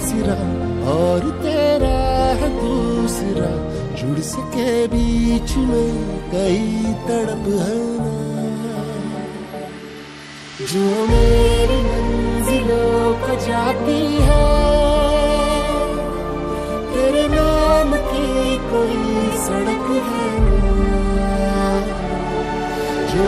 सिरा और तेरा है दूसरा। जुड़ सके बीच में कई तड़प है जो मेरी मंजिलों को जाती है, तेरे नाम की कोई सड़क है जो